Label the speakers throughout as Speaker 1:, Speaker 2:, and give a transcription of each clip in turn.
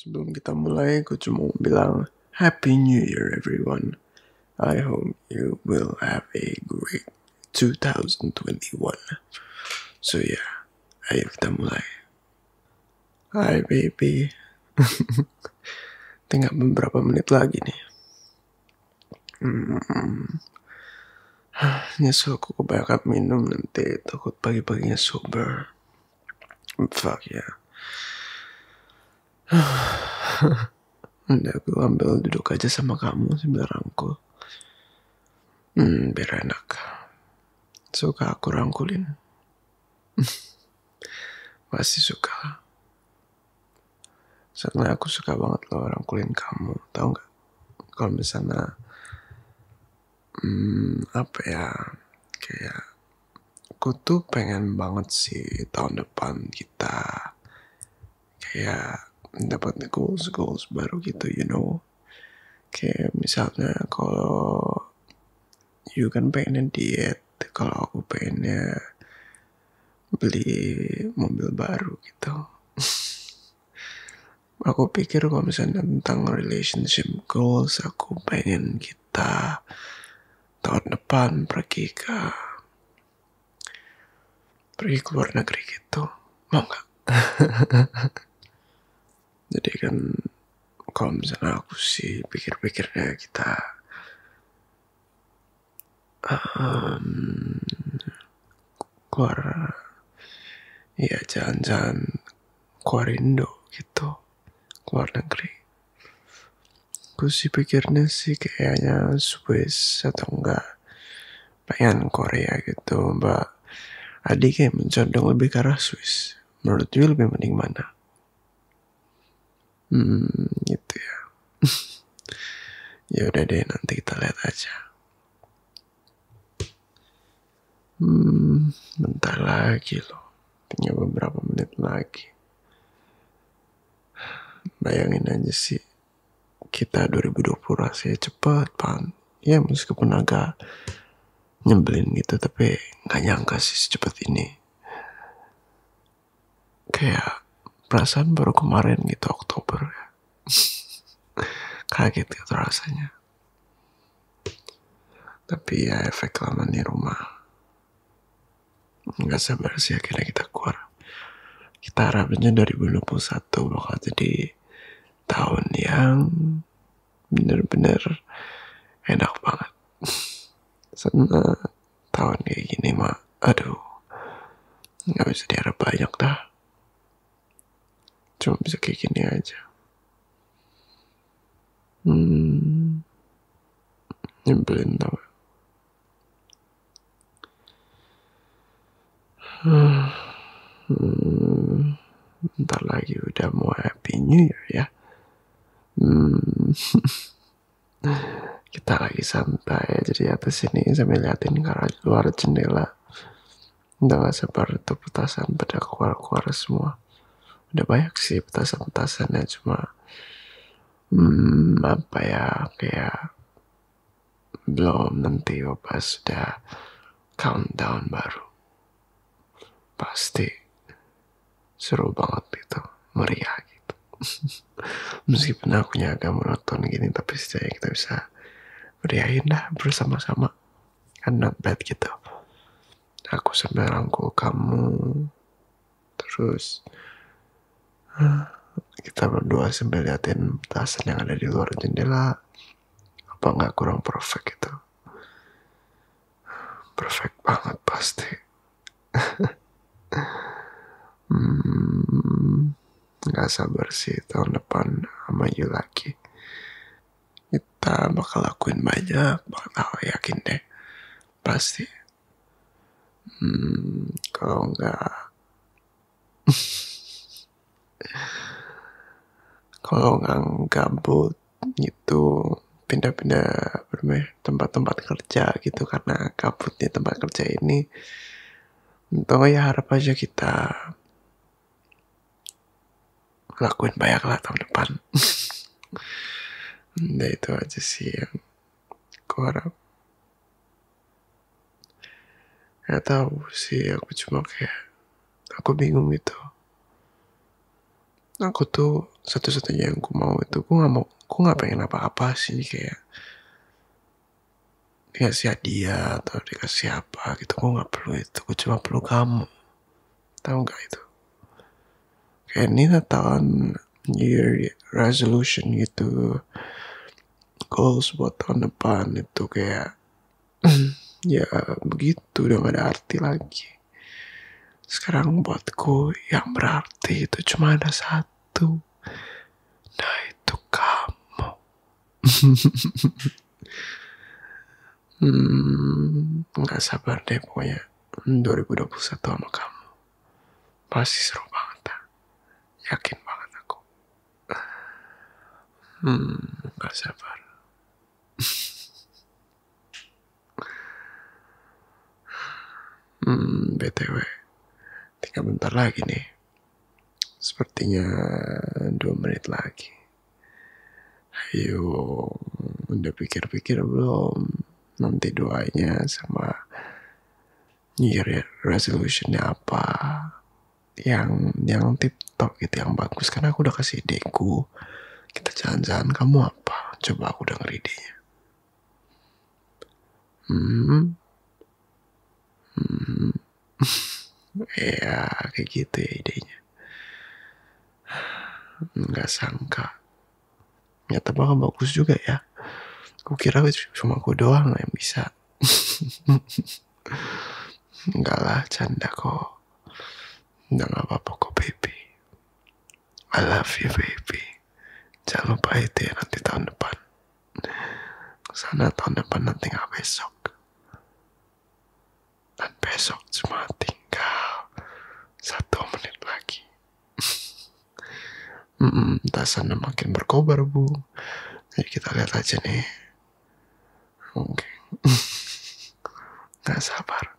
Speaker 1: Sebelum kita mulai, aku cuma mau bilang Happy New Year everyone. I hope you will have a great 2021. So yeah, ayo kita mulai. Hai baby. Tinggal beberapa menit lagi nih. Hmm. Nyesel aku kebanyakan minum nanti takut pagi-paginya sober. Fuck ya. Udah aku ambil duduk aja sama kamu sambil rangkul. Hmm, biar enak. Suka aku rangkulin. Pasti suka. Soalnya aku suka banget loh rangkulin kamu. Tahu nggak? Kalau misalnya hmm, apa ya kayak aku tuh pengen banget sih tahun depan kita kayak dapat goals goals baru gitu you know. Kayak misalnya kalau you kan pengen diet kalau aku pengennya beli mobil baru gitu. Aku pikir kalau misalnya tentang relationship goals aku pengen kita tahun depan pergi ke pergi ke luar negeri gitu. Mau nggak jadi kan kalau misalnya aku sih pikir-pikirnya kita um, keluar ya jalan-jalan keluar Indo gitu keluar negeri. Aku sih pikirnya sih kayaknya Swiss atau enggak pengen Korea gitu. Mbak adik kayak mencondong lebih ke arah Swiss. Menurut you lebih mending mana Hmm, gitu ya. ya udah deh, nanti kita lihat aja. Hmm, bentar lagi loh. Tinggal beberapa menit lagi. Bayangin aja sih, kita 2020 rasanya cepet pan. Ya meskipun agak nyebelin gitu, tapi nggak nyangka sih secepat ini. Kayak perasaan baru kemarin gitu Oktober. Ya. kaget gitu rasanya. Tapi ya efek lama di rumah. Nggak sabar sih akhirnya kita keluar. Kita harapnya 2021 bakal jadi tahun yang bener-bener enak banget. Karena tahun kayak gini mah aduh nggak bisa diharap banyak dah cuma bisa kayak gini aja. Hmm. Nyebelin tau hmm, bentar lagi udah mau happy new year ya. Hmm. kita lagi santai jadi atas sini sambil liatin ke luar jendela. Udah gak sabar tuh petasan pada keluar-keluar semua udah banyak sih petasan-petasannya cuma hmm, apa ya kayak belum nanti pas sudah countdown baru. Pasti seru banget gitu meriah gitu. Meskipun aku agak monoton gini tapi setidaknya kita bisa meriahin dah bersama-sama. Kan not bad gitu. Aku sambil rangkul kamu terus kita berdua sambil liatin petasan yang ada di luar jendela. Apa nggak kurang perfect itu perfect banget pasti. Hmm, sabar sih tahun depan sama you lagi. Kita bakal lakuin banyak bakal yakin deh. Pasti. Hmm, kalau nggak kalau nggak gabut gitu pindah-pindah tempat-tempat kerja gitu karena kabut di tempat kerja ini untuk ya harap aja kita lakuin banyak lah tahun depan. Nah itu aja sih yang aku harap. Gak tahu sih aku cuma kayak aku bingung gitu aku tuh satu-satunya yang aku mau itu aku nggak mau aku nggak pengen apa-apa sih kayak dikasih hadiah atau dikasih apa gitu. Aku nggak perlu itu aku cuma perlu kamu. Tahu nggak itu? Kayak ini Natalan year resolution gitu. Goals buat tahun depan itu kayak ya begitu udah gak ada arti lagi. Sekarang buatku yang berarti itu cuma ada satu nah itu kamu. Hmm, nggak sabar deh pokoknya. 2021 sama kamu. Pasti seru banget dah. yakin banget aku. Hmm nggak sabar. Hmm btw tinggal bentar lagi nih sepertinya dua menit lagi. Ayo udah pikir-pikir belum? Nanti doanya sama New Year resolutionnya apa? Yang yang tip top gitu yang bagus. Karena aku udah kasih ideku kita jalan-jalan kamu apa? Coba aku denger idenya. Hmm? Hmm? Ya kayak gitu ya idenya nggak sangka. Ternyata bakal bagus juga ya. Aku kira cuma aku doang yang bisa. Enggak lah canda kok. Udah gak apa-apa kok baby. I love you baby. Jangan lupa itu ya nanti tahun depan. Sana tahun depan nanti nggak besok. Dan besok cuma tinggal satu menit lagi mm entah sana makin berkobar bu. Jadi kita lihat aja nih. Oke. Nggak sabar.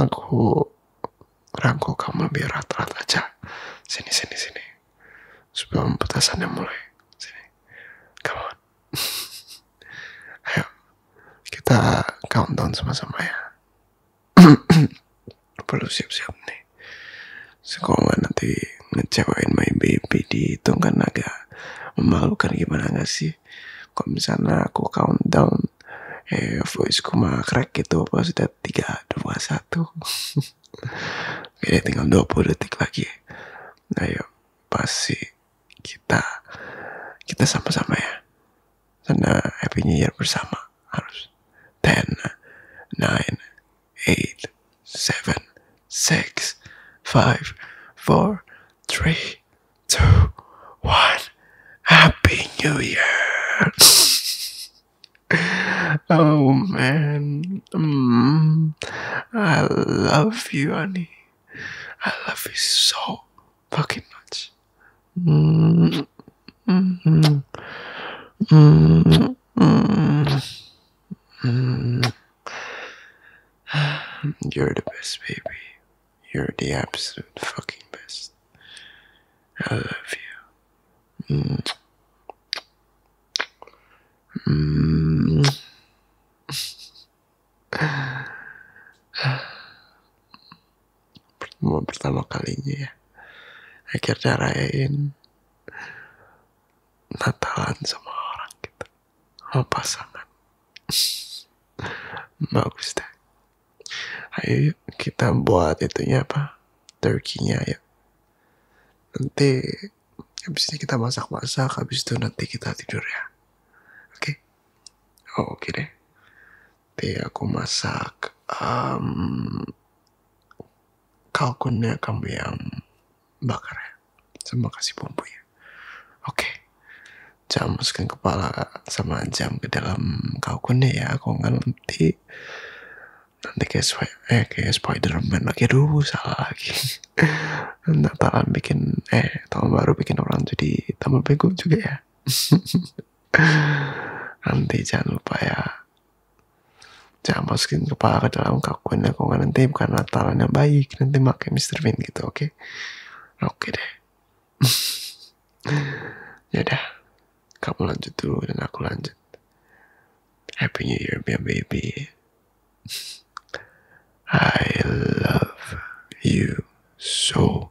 Speaker 1: Aku rangkul kamu lebih erat-erat aja. Sini sini sini. Sebelum petasannya mulai. Sini. Come on. Ayo. Kita countdown sama-sama ya. Perlu siap-siap nih. Sekolah nanti ngecewain my baby di itu kan agak memalukan gimana gak sih? Kalau misalnya aku countdown eh voice ku mah crack gitu apa sudah tiga dua satu. Oke, tinggal 20 detik lagi. Ayo pasti kita kita sama-sama ya. Sana happy new year bersama. Harus 10 9 8 7 6 5 4 Oh man, mm, I love you, honey. I love you so fucking much. Mm, mm, mm, mm. You're the best, baby. You're the absolute fucking best. I love you. Mm. Mm. Kalinya ya. Akhirnya rayain Natalan sama orang gitu. Sama pasangan. Bagus deh. Ayo yuk kita buat itunya apa? Turkey-nya ya. Nanti Habis ini kita masak-masak Habis itu nanti kita tidur ya. Oke? Oh, oke deh. Nanti aku masak um, kalkunnya kamu yang bakar ya. Sama kasih bumbunya oke. Jam masukin kepala sama jam ke dalam kalkunnya ya. Aku nggak nanti nanti kayak eh kayak Spiderman lagi. Dulu salah lagi. Natalan bikin eh tahun baru bikin orang jadi tambah bego juga ya. Nanti jangan lupa ya jangan masukin kepala ke dalam kakun ya kalau nanti bukan Natalan yang baik nanti pakai Mr. Bean gitu oke okay? oke okay deh ya dah kamu lanjut dulu dan aku lanjut Happy New Year my baby I love you so